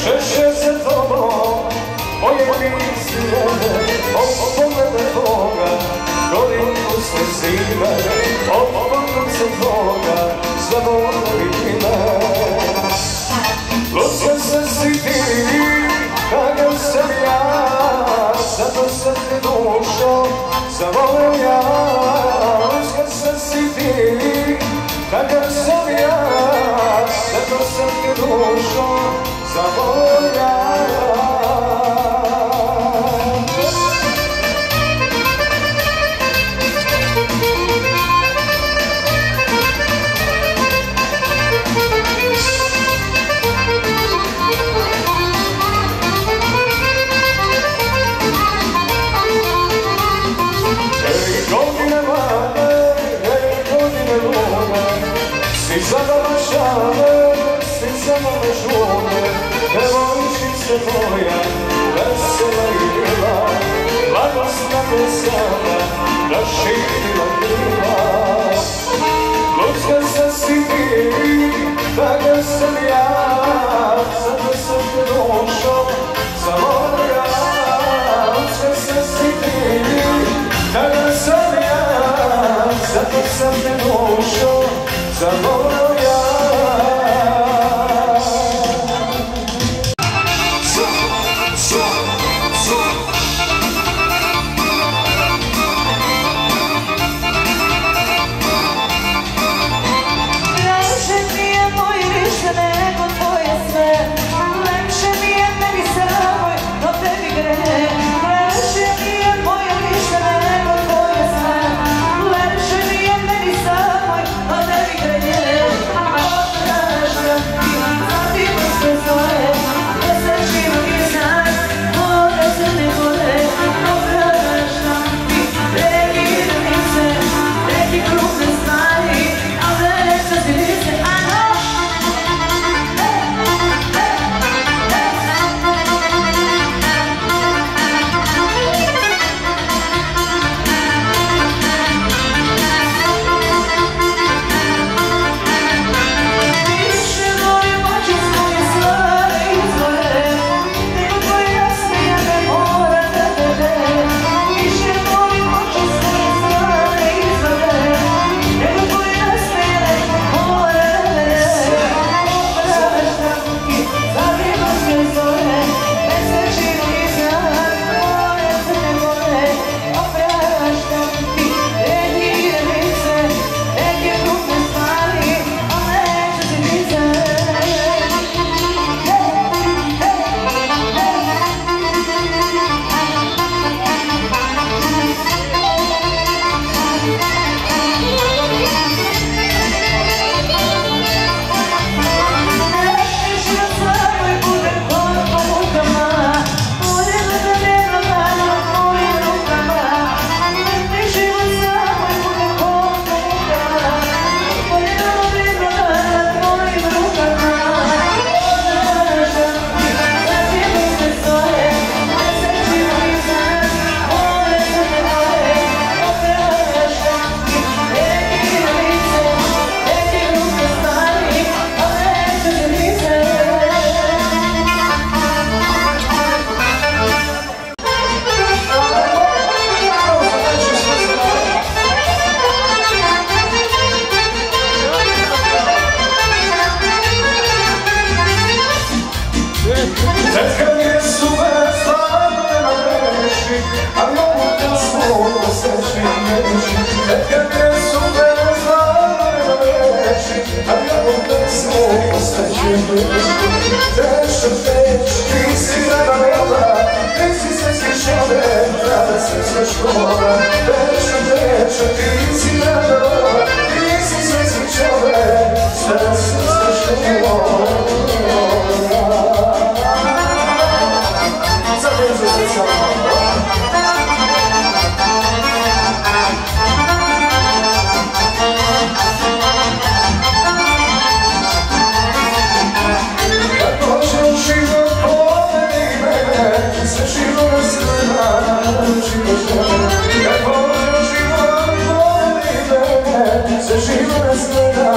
Češće se tobom moje misije Opomene Boga, gorinku se zime Opomenem se toga, sve voli ime Luce se si ti, kakav sam ja Zato sam ti dušo, zavolio ja. Se si ti, kakav sam ja Zato sam ti dušo, Sabor srećo moja, vesela i mila, mladosna vesela, da širila bila. Lučka se si ti, da sam ja, sada sam te došao, samo ja. Lučka se si ti, da sam ja, sada sam te došao, samo. si se škola, veče, veče, ti si nado, ti si se svi čove, sve si se škola.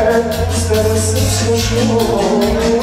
З тебе серце шло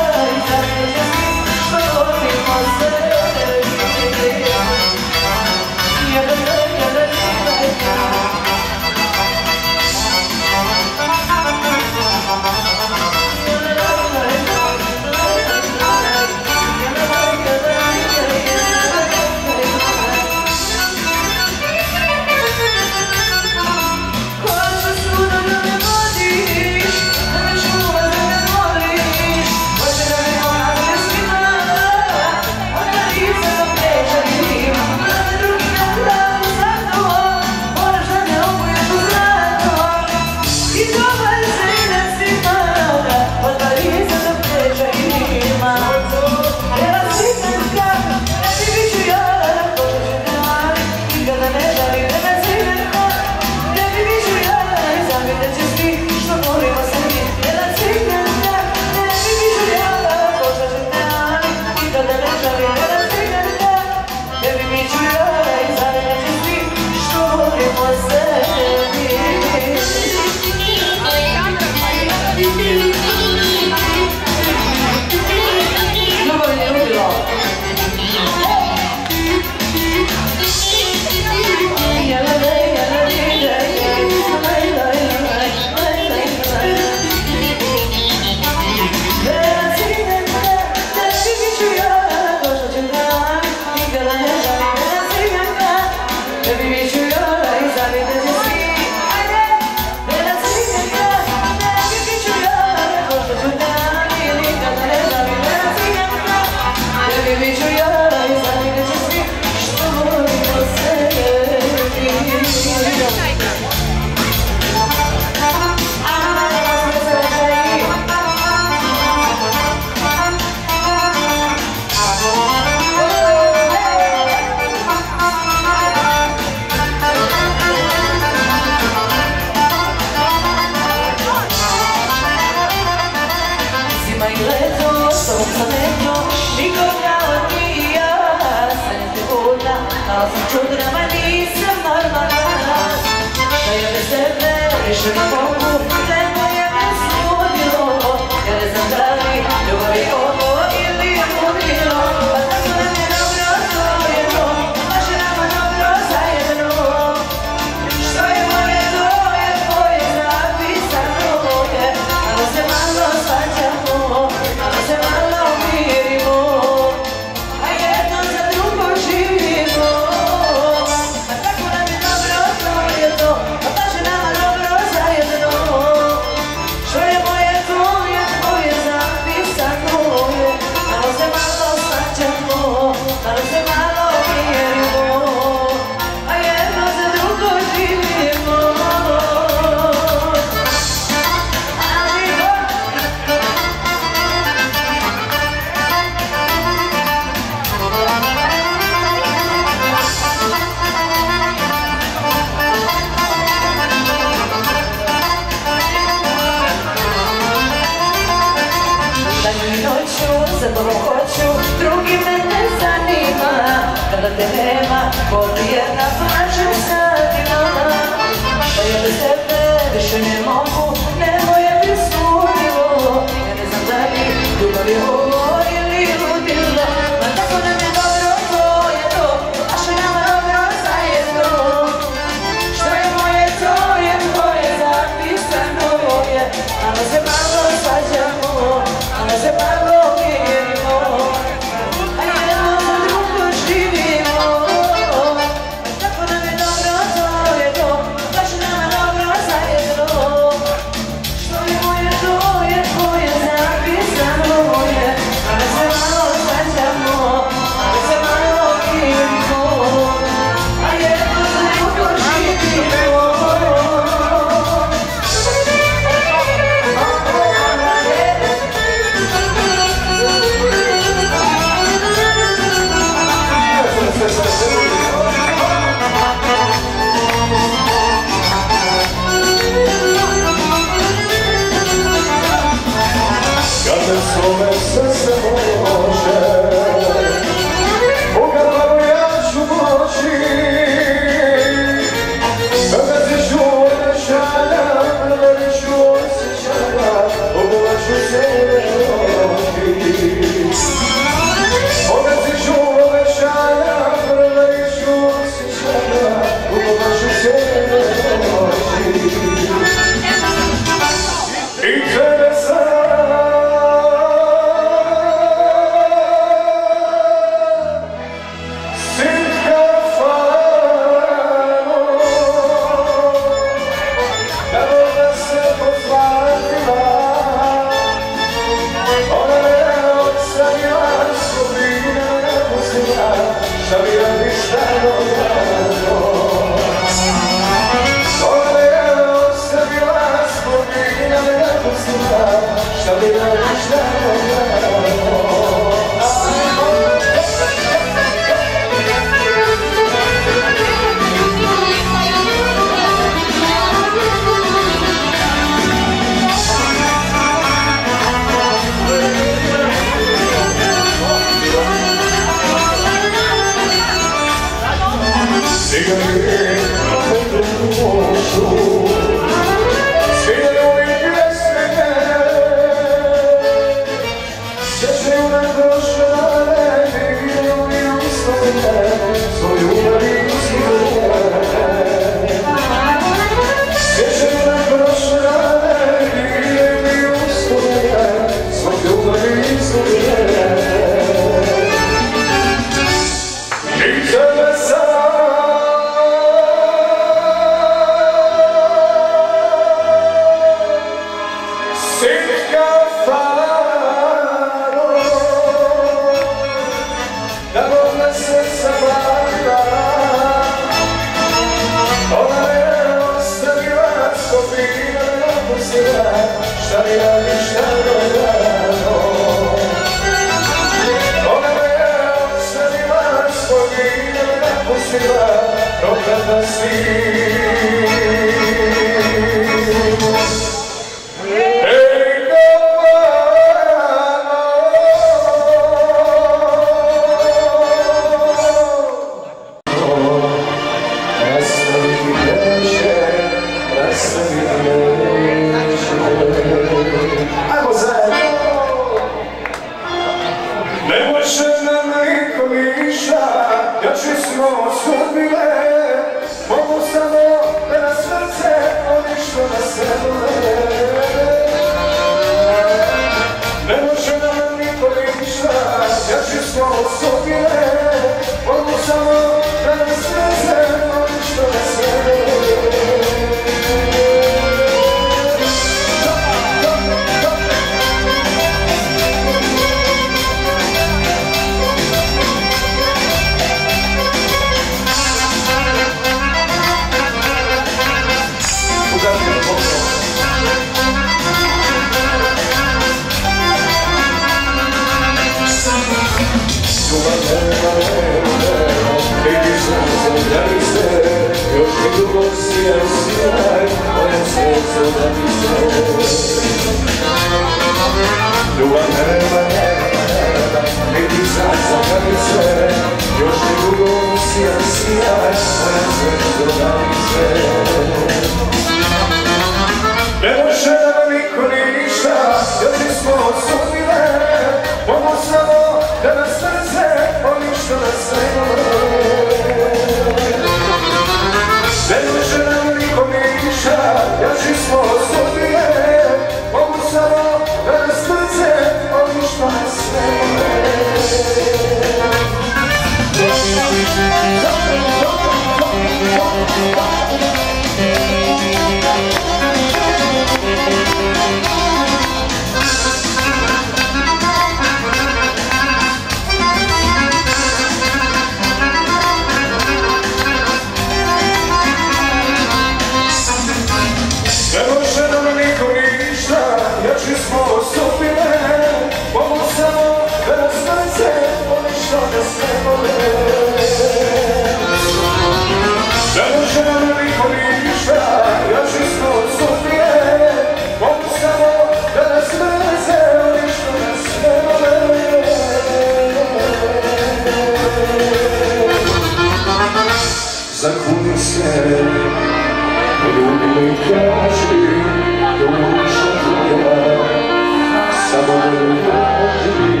Самому Божий,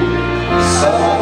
самому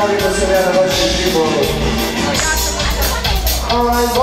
amor que você me dá noite de bolo. Mas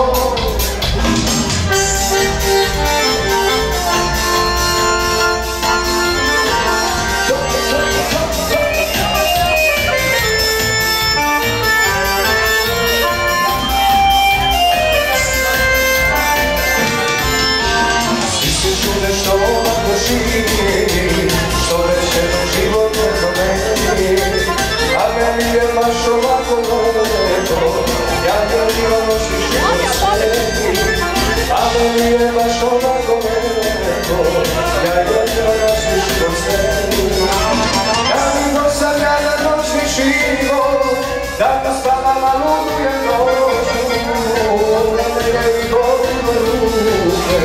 ruke,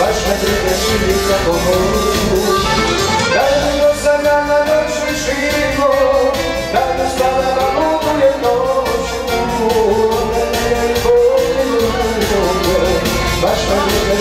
baš na tebe širi kako mogu. Davno sam ja na noću živo, davno stala na mogu jednoću. Baš na tebe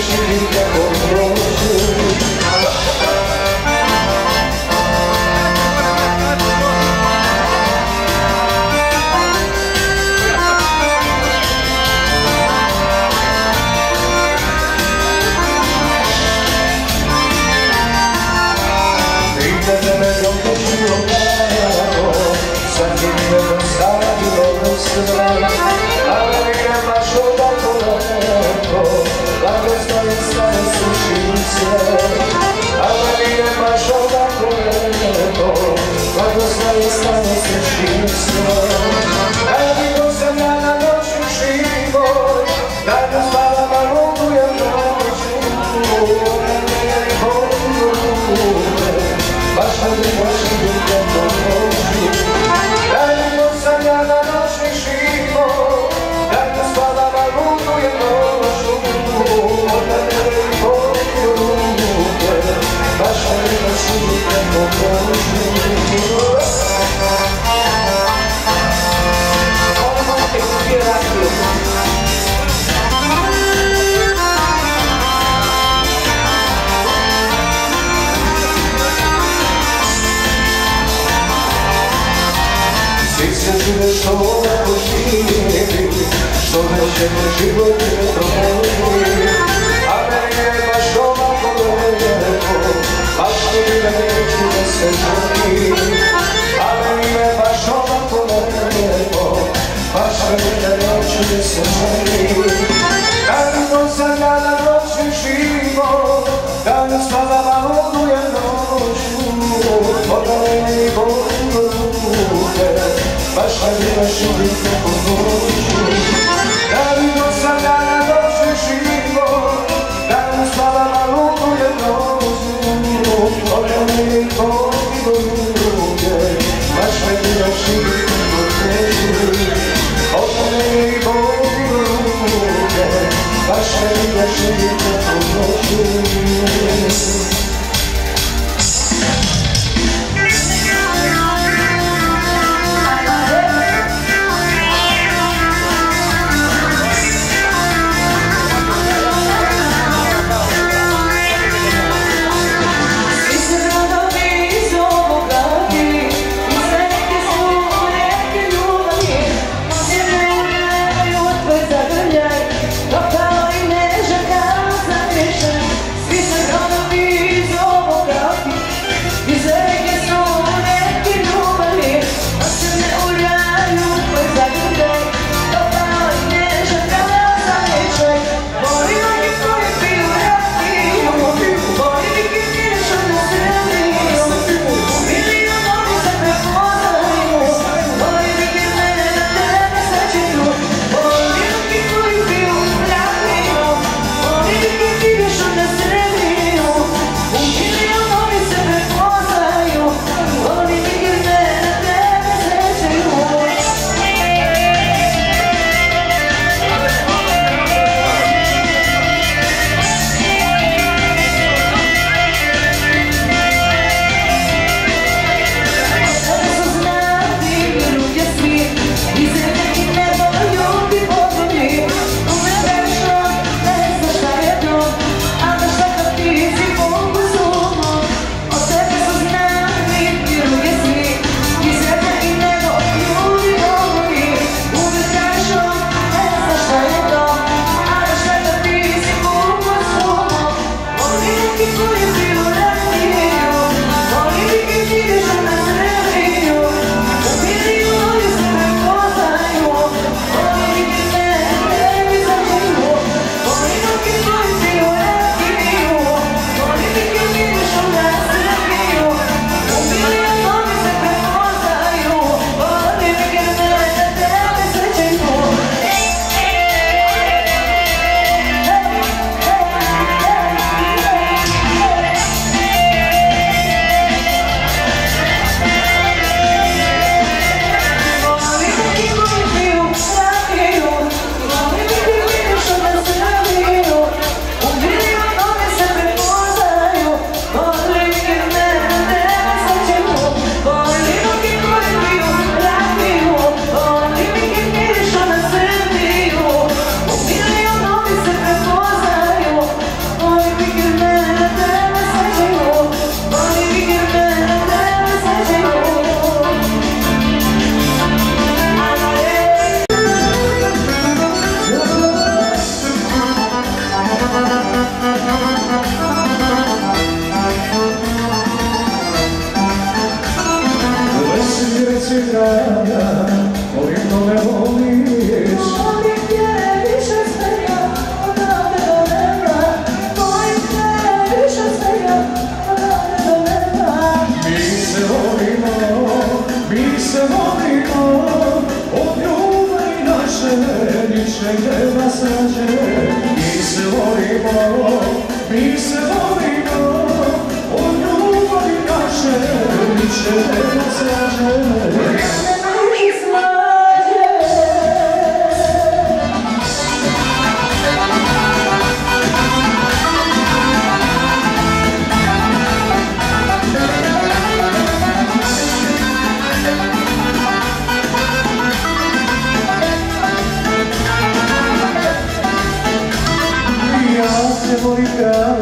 ćemo život promovi A meni je baš ovako daleko Baš mi da neću da se želi A meni je baš ovako daleko Baš mi neću da se želi Kako sam ja na noći živo Danas spavala oduje noću Odale mi Bogu ruke Baš mi da šurim kako 在世界的某处。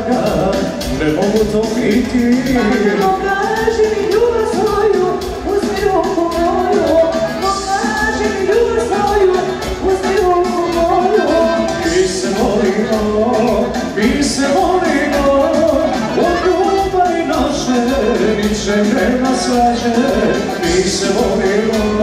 Draga, ne mogu to biti. Pokaži mi ljubav svoju, uzmi ruku moju. Pokaži mi ljubav svoju, uzmi ruku moju. Mi se volimo, mi se volimo. Od ljubavi naše ničeg nema slađe Mi se volimo,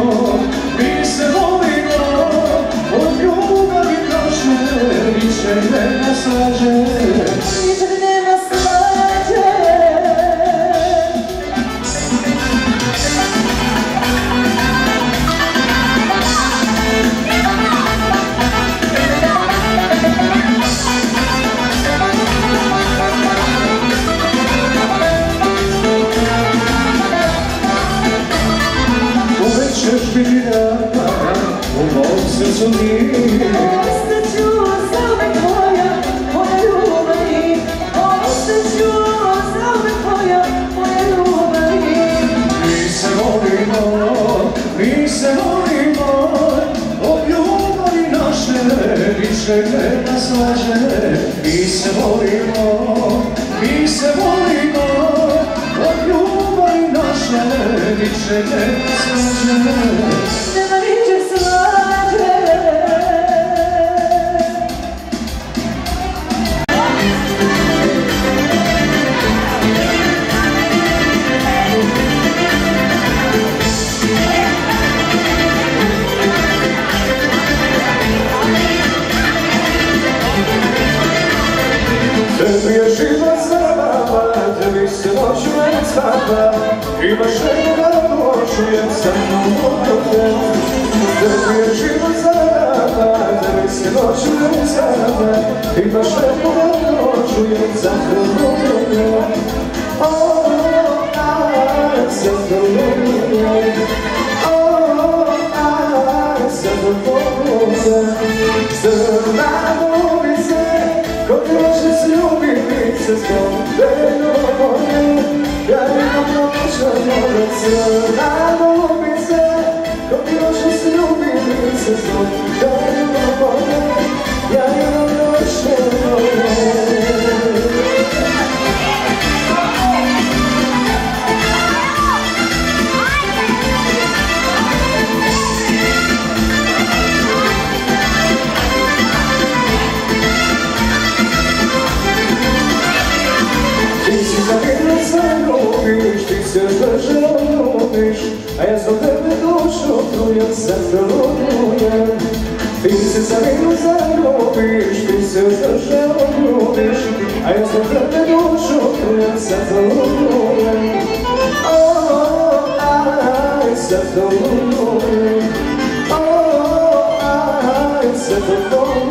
Yaşayacağız beraber, demek istemem şu en etrafa İyi başlayın spava Imaš želju da noćujem sa mnom odnotem Tebi je život zabava, tebi se noću ne spava Imaš želju da noćujem ah, sa mnom odnotem Oh, ah, sa mnom odnotem Znamo mi se Kod s imam Ja imam noća novac tvoju zahvalujem. Ti se za mene zaljubiš, ti se držao ljubiš, a ja za tebe dušu tvoju zahvalujem. Oh, aj, zahvalujem. Oh, aj, zahvalujem.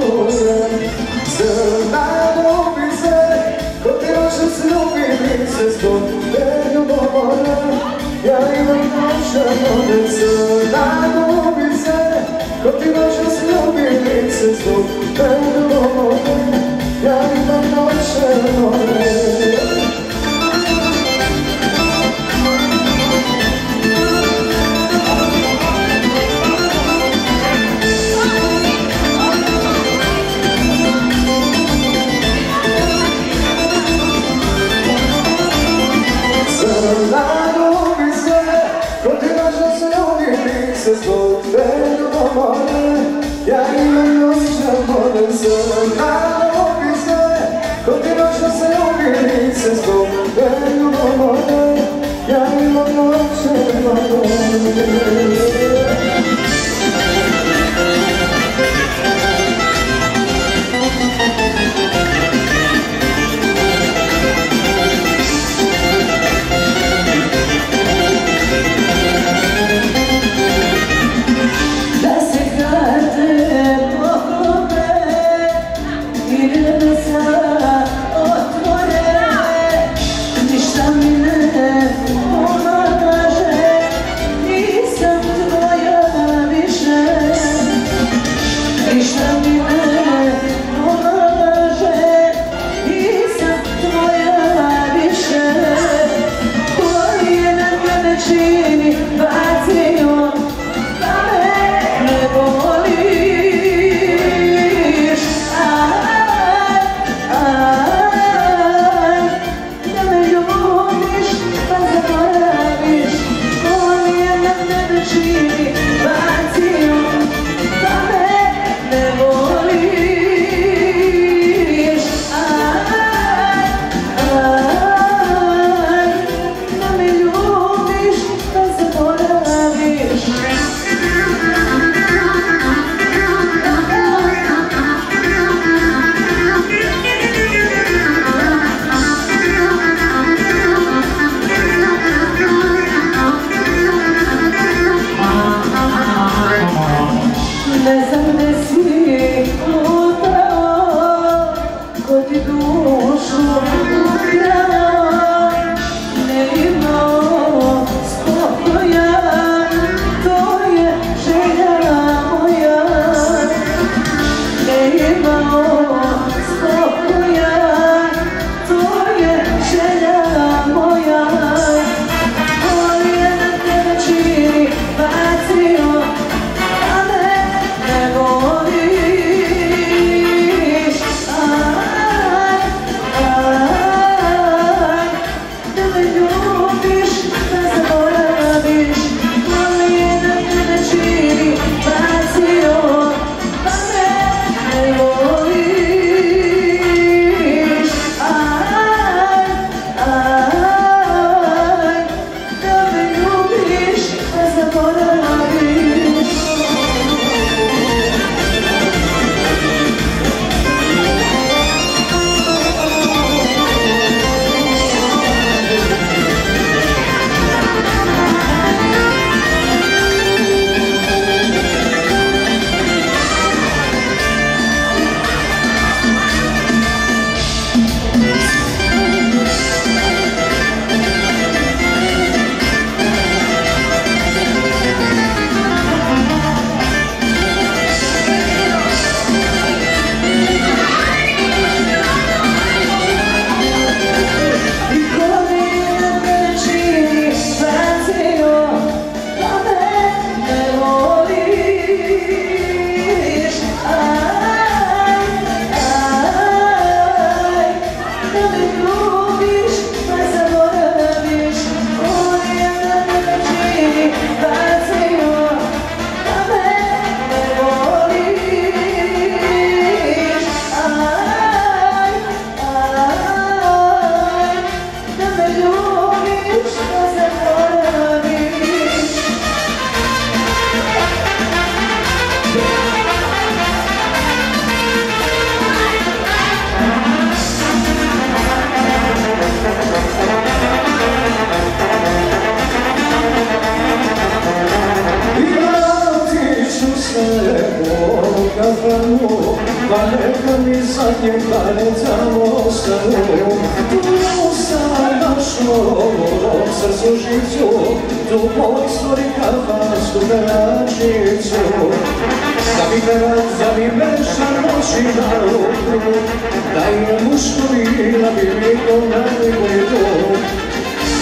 Znamo bi se, ko ti može se zbog te ljubomore. Ja imam noć, znamo bi se, ko ti može se ljubiti se zbog. Ja imam noća noć. Я не могу с тобой večer noći na ruku Da je muško bila bi mi to najbolje to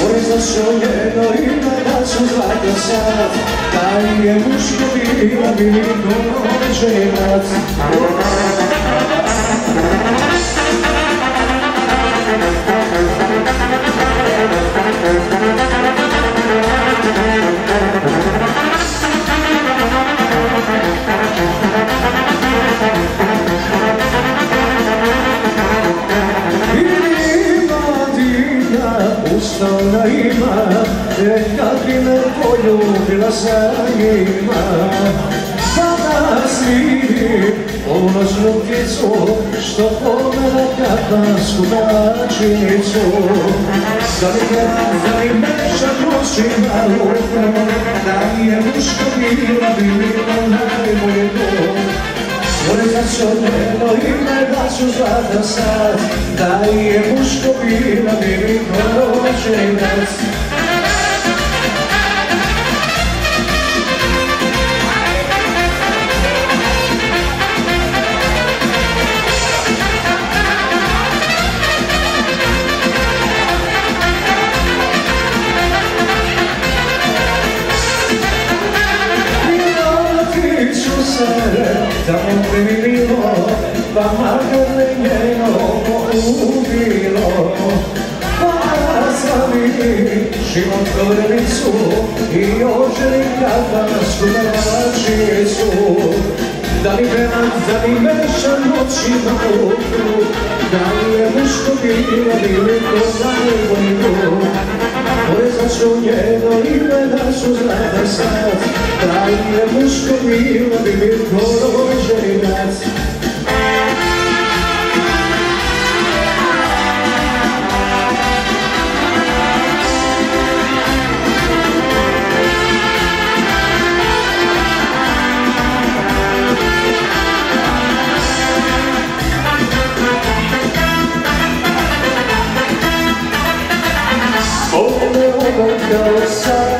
Moje začuljeno ime da ću sad Da ima, kad bi me poljubila sa njima Danas vidim onu žluticu što pomela katansku načinicu Da mi je, da mi meša noćima rukom Da je muško bila bi bilo najbolje to Moje začorneno ime da ću zvata sad. Da je muško bi bilo rođenac Ću tamo gdje mi bilo, pa makar me njeno ubilo. Pa sam i život kodrenicu i oželim katansku mračicu. Δαλή περάσα, διμέσσα, νοτσί, παγόπτου, δαλή εμπιστοφύλλο, διμέσσα, νοτσί, παγόπτου, δαλή εμπιστοφύλλο, διμέσσα, νοτσί, παγόπτου, δαλή εμπιστοφύλλο, διμέσσα, νοτσί, παγόπτου, δαλή εμπιστοφύλλο, διμέσσα, νοτσί, παγόπτου, go so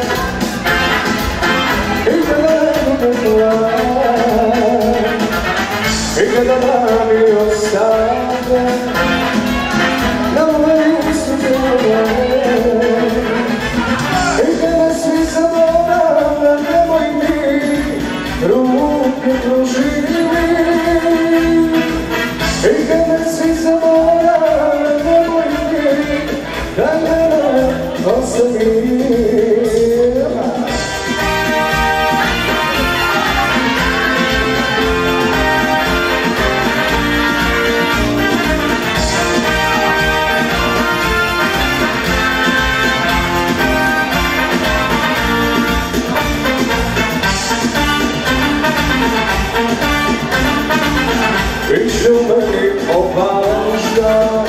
meni opažda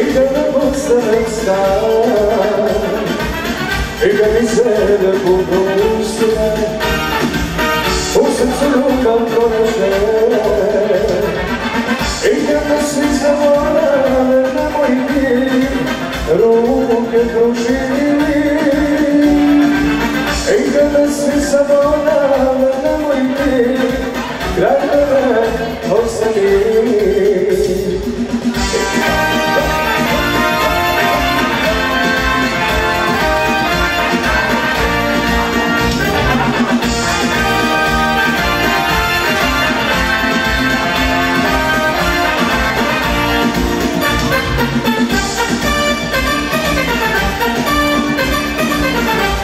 I da ne postane star I da mi se da popustuje U srcu ruka proneše I da me svi zaborave Nemoj ti ruke pružili I da me svi zaborave Nemoj ti kraj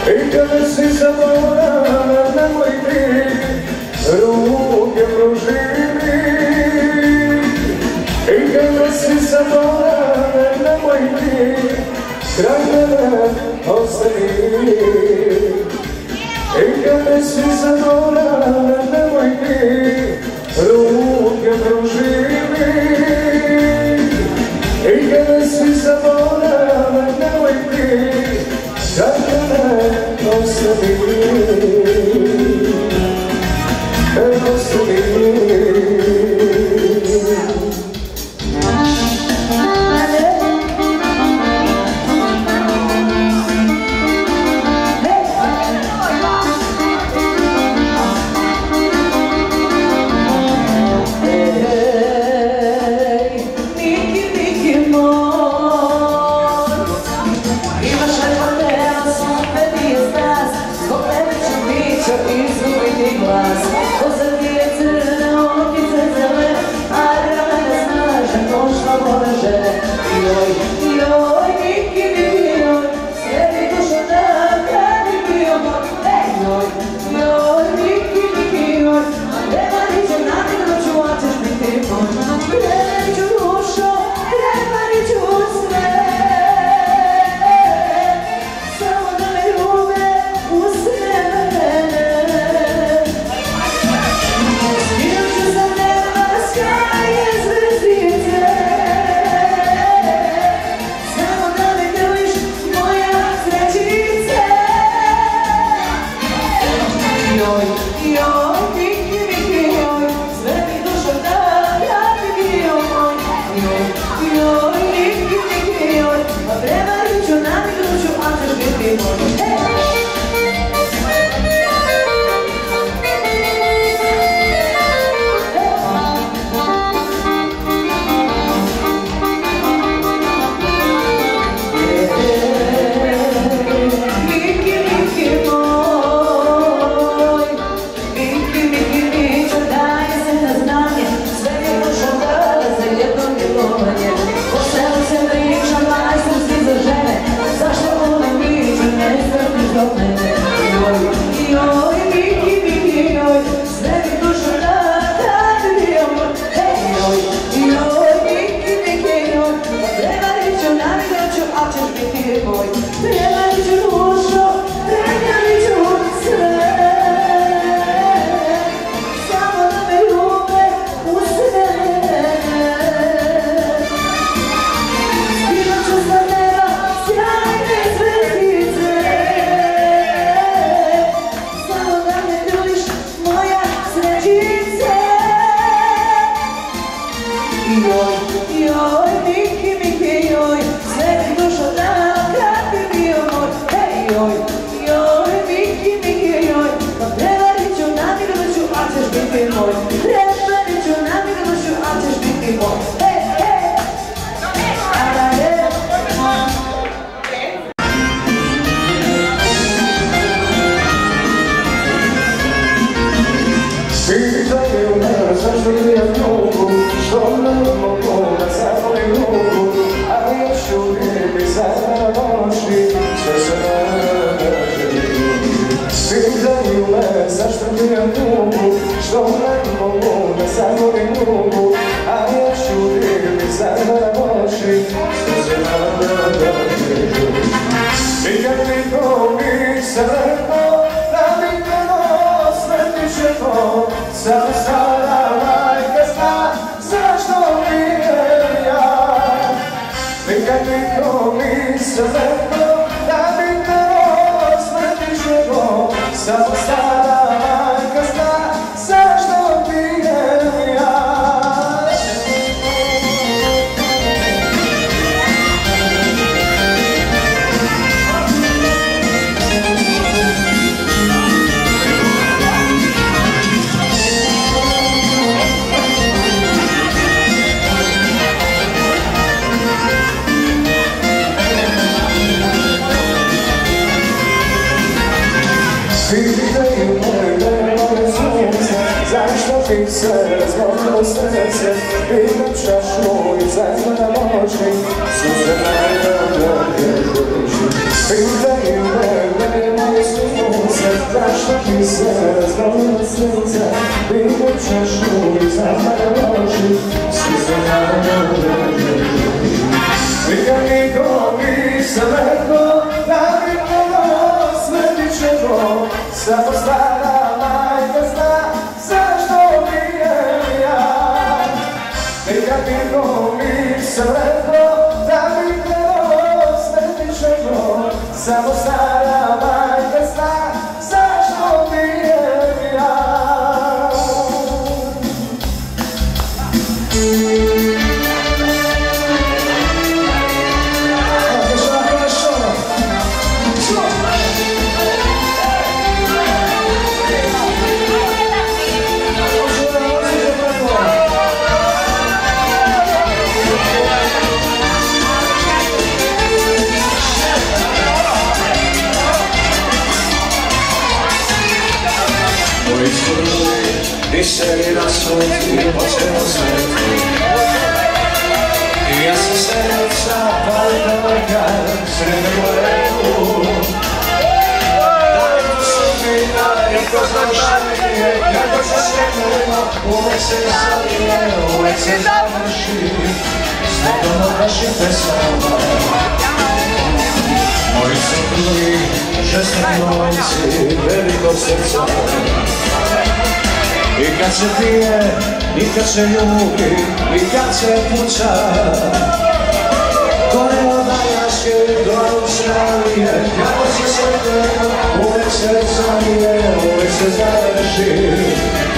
Entonces ahora nossa menina eu construí Привітає мене, моє сонце, страшно серце, знову серце, ти хочеш вулиця, мережі, всі загарбали. Прикати доми, все легко, навіть волосне нічого, все постара, найвесна, все, що вміє я. Прикати доми, все легко, estamos a Just know I'm very close to I kad se pije, i kad se ljubi, i kad se puca. Gore od Aljaske do Australije, kako se sretnemo, uvek se zamije, uvek se završi.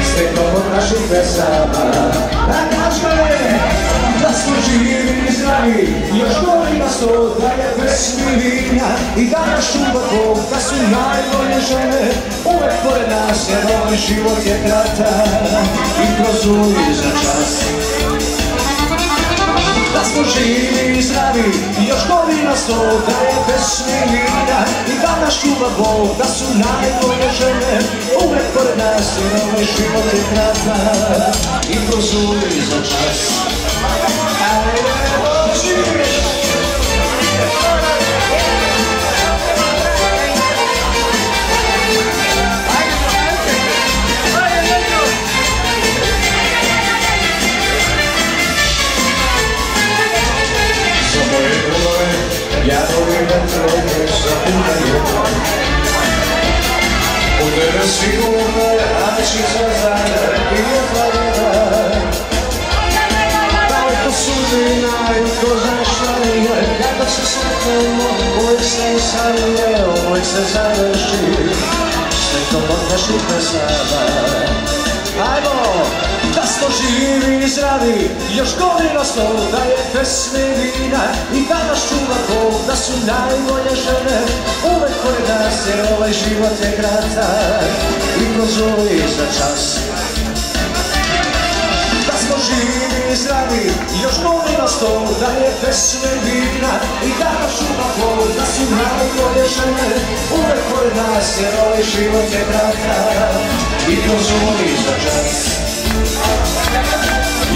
S nekom od naših pesama. A kažme da smo živi i zdravi, još gori nas to da je pesmi vinja I da nas čuva Bog, da su najbolje žene. Uvek pored nas jer ovaj život je kratak. I kroz uli za čas. Da smo živi i zdravi, još gori nas to da je pesmi vinja. I da nas čuva da su najbolje žene. Uvek pored nas jer ovaj život je kratak. I kroz uli za čas. Ajde, ja volim vetrove sa puta jedna U tebe sigurno je Aničica Zadar i je hladina Daleko sudbina i ko zna šta je. Kada se sretnemo, uvijek se sanije, uvijek se završi. S nekom od naših pesama Ajmo, smo živi i zdravi, još gori nas to da je pesme vina i da nas čuva Bog, da su najbolje žene uvek pored nas jer ovaj život je kratak i kroz uli za čas. Da smo živi i zdravi, još gori nas to da je pesme vina i da nas čuva Bog, da su najbolje žene uvek pored nas jer ovaj život je kratak i kroz uli za čas.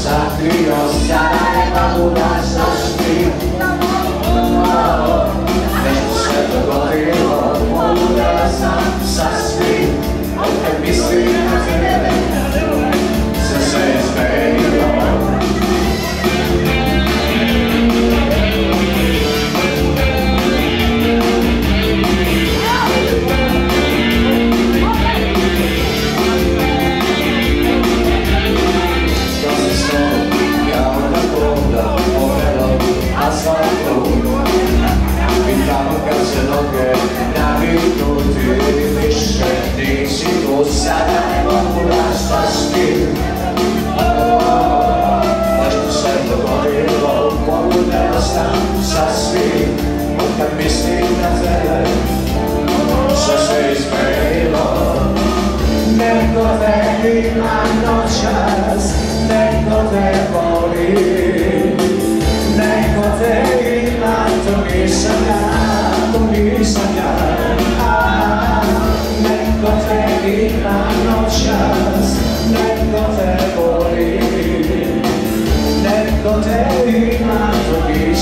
στα κρύο, σαν να σας σει μου τα μυστικά τέλει σας σεις μείλιστος δεν κοτεί μανός ας δεν κοτεί πολύ δεν κοτεί μαντομίσαγια μπισαγιά δεν κοτεί μανός ας δεν κοτεί πολύ δεν κοτεί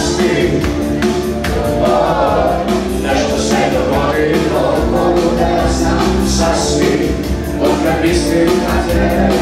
strasti Nešto se dogodilo, mogu da znam sasvim Od kad mislim na tebe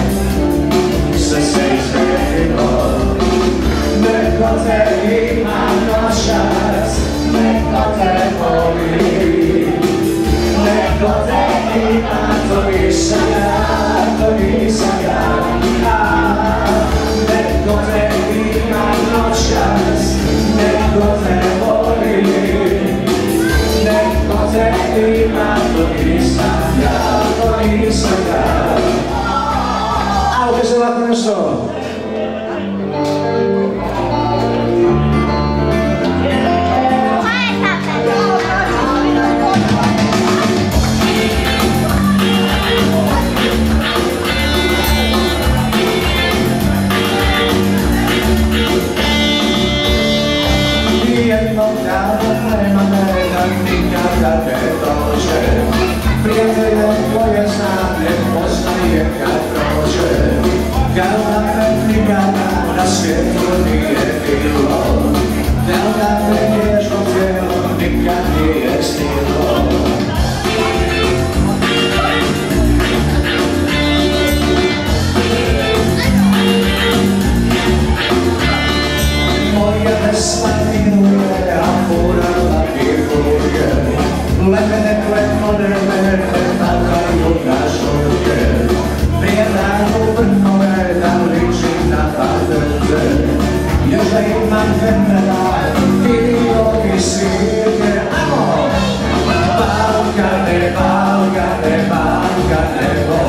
πρέπει να το πεις να το πεις αγκά. Α, ο Χριστός Let me neglect my name and let me όχι μας είναι τα λείχινα πάντα δεν, ήρεμα και νεράιδα, είναι οι οξύτητες. Αλλά, πάλκα, τε πάλκα, τε πάλκα, τε βού.